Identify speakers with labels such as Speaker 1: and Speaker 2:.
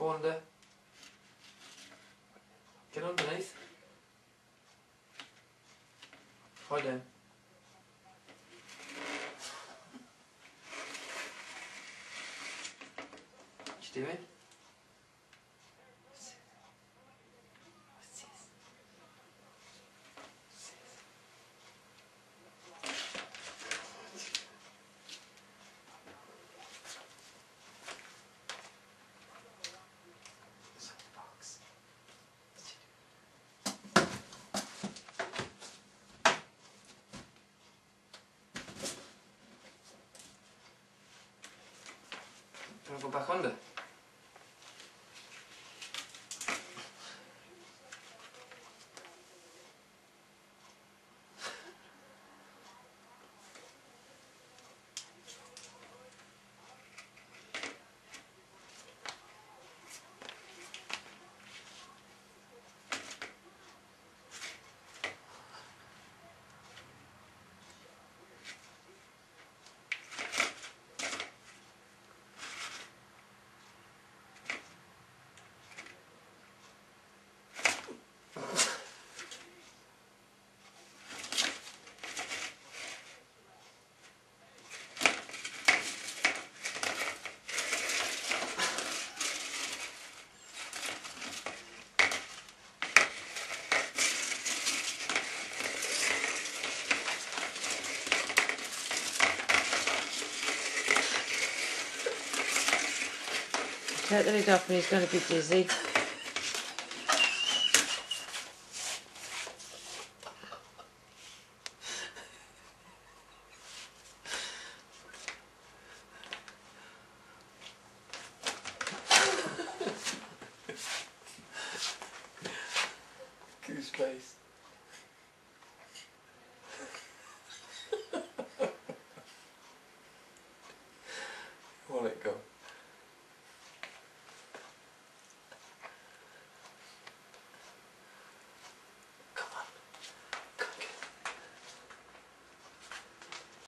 Speaker 1: Sonra Kenan Reis Halen İşte ben Honda.
Speaker 2: Take the lid off and he's going to be dizzy.
Speaker 1: Goose face. Will it go?